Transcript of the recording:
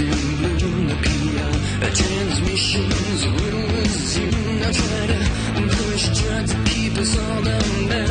was in bloom, transmissions, when was you. Now try to push, try to keep us all down.